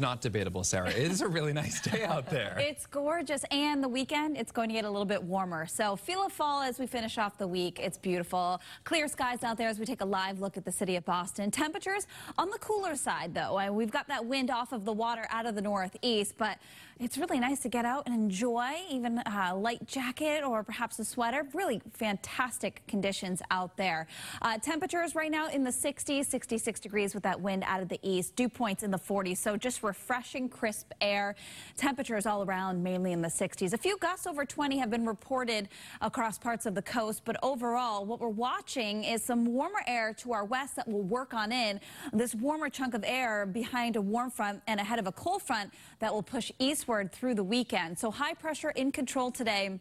Not debatable, Sarah. It is a really nice day out there. It's gorgeous, and the weekend, it's going to get a little bit warmer. So feel a fall as we finish off the week. It's beautiful. Clear skies out there as we take a live look at the city of Boston. Temperatures on the cooler side, though. And we've got that wind off of the water out of the northeast, but it's really nice to get out and enjoy even a light jacket or perhaps a sweater. Really fantastic conditions out there. Uh, temperatures right now in the 60s, 66 degrees with that wind out of the east. Dew points in the 40s, so just refreshing, crisp air. Temperatures all around, mainly in the 60s. A few gusts over 20 have been reported across parts of the coast, but overall, what we're watching is some warmer air to our west that will work on in. This warmer chunk of air behind a warm front and ahead of a cold front that will push eastward through the weekend. So high pressure in control today.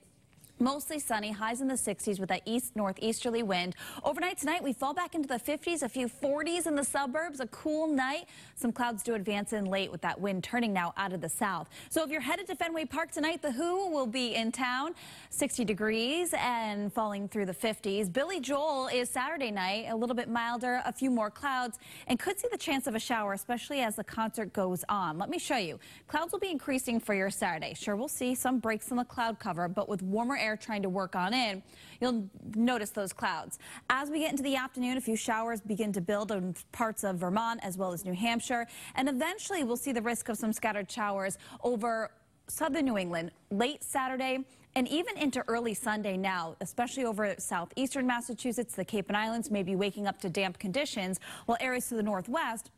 Mostly sunny, highs in the 60s with that east northeasterly wind. Overnight tonight, we fall back into the 50s, a few 40s in the suburbs, a cool night. Some clouds do advance in late with that wind turning now out of the south. So if you're headed to Fenway Park tonight, the Who will be in town, 60 degrees and falling through the 50s. Billy Joel is Saturday night, a little bit milder, a few more clouds, and could see the chance of a shower, especially as the concert goes on. Let me show you. Clouds will be increasing for your Saturday. Sure, we'll see some breaks in the cloud cover, but with warmer air trying to work on in, you'll notice those clouds. As we get into the afternoon, a few showers begin to build in parts of Vermont as well as New Hampshire, and eventually we'll see the risk of some scattered showers over southern New England late Saturday and even into early Sunday now, especially over southeastern Massachusetts, the Cape and Islands may be waking up to damp conditions, while areas to the northwest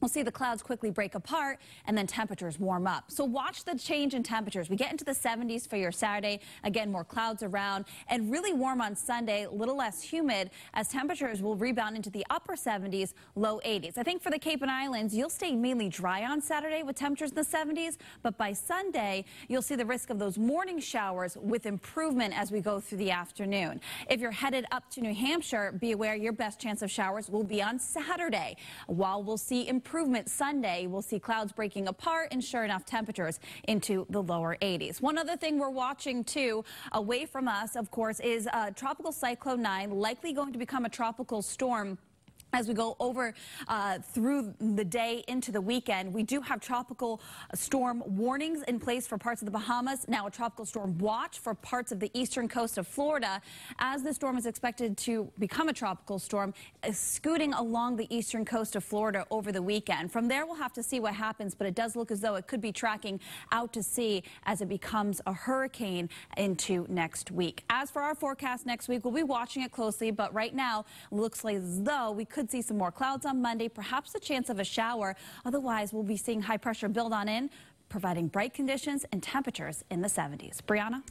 We'll see the clouds quickly break apart and then temperatures warm up. So watch the change in temperatures. We get into the 70s for your Saturday. Again, more clouds around and really warm on Sunday, a little less humid as temperatures will rebound into the upper 70s, low 80s. I think for the Cape and Islands, you'll stay mainly dry on Saturday with temperatures in the 70s, but by Sunday, you'll see the risk of those morning showers with improvement as we go through the afternoon. If you're headed up to New Hampshire, be aware your best chance of showers will be on Saturday. While we'll see improvement improvement Sunday. We'll see clouds breaking apart and sure enough temperatures into the lower 80s. One other thing we're watching too away from us, of course, is uh, Tropical Cyclone 9 likely going to become a tropical storm as we go over uh, through the day into the weekend, we do have tropical storm warnings in place for parts of the Bahamas. Now a tropical storm watch for parts of the eastern coast of Florida as the storm is expected to become a tropical storm uh, scooting along the eastern coast of Florida over the weekend. From there, we'll have to see what happens, but it does look as though it could be tracking out to sea as it becomes a hurricane into next week. As for our forecast next week, we'll be watching it closely, but right now, looks like as though we could could see some more clouds on Monday, perhaps a chance of a shower. Otherwise, we'll be seeing high pressure build on in, providing bright conditions and temperatures in the 70s. Brianna?